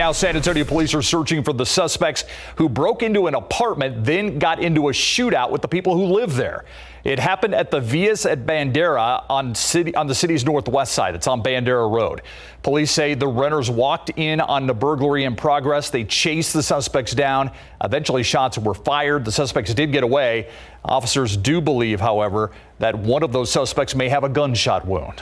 Now, San Antonio police are searching for the suspects who broke into an apartment, then got into a shootout with the people who live there. It happened at the Villas at Bandera on, city, on the city's northwest side. It's on Bandera Road. Police say the renters walked in on the burglary in progress. They chased the suspects down. Eventually, shots were fired. The suspects did get away. Officers do believe, however, that one of those suspects may have a gunshot wound.